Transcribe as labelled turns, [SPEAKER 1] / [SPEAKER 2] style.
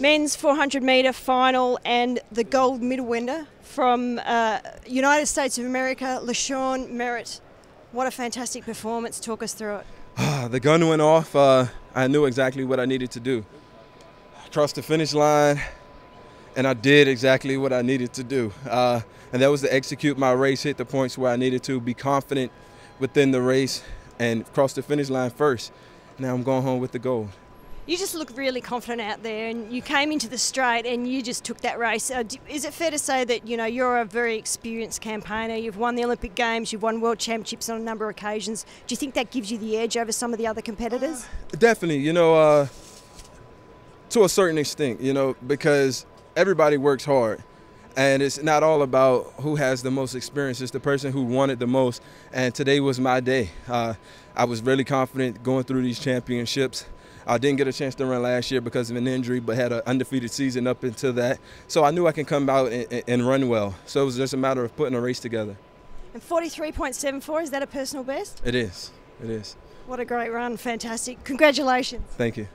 [SPEAKER 1] men's 400 metre final and the gold medal winner from uh, United States of America, LaShawn Merritt. What a fantastic performance. Talk us through it.
[SPEAKER 2] the gun went off. Uh, I knew exactly what I needed to do. Crossed the finish line, and I did exactly what I needed to do. Uh, and that was to execute my race, hit the points where I needed to, be confident within the race, and cross the finish line first. Now I'm going home with the gold
[SPEAKER 1] you just look really confident out there, and you came into the straight and you just took that race. Uh, is it fair to say that you know you're a very experienced campaigner? You've won the Olympic Games, you've won World Championships on a number of occasions. Do you think that gives you the edge over some of the other competitors?
[SPEAKER 2] Uh, definitely, you know, uh, to a certain extent, you know, because everybody works hard. And it's not all about who has the most experience. It's the person who wanted the most. And today was my day. Uh, I was really confident going through these championships. I didn't get a chance to run last year because of an injury, but had an undefeated season up until that. So I knew I can come out and, and run well. So it was just a matter of putting a race together.
[SPEAKER 1] And 43.74, is that a personal best?
[SPEAKER 2] It is. It is.
[SPEAKER 1] What a great run. Fantastic. Congratulations.
[SPEAKER 2] Thank you.